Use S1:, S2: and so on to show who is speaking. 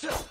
S1: Shit.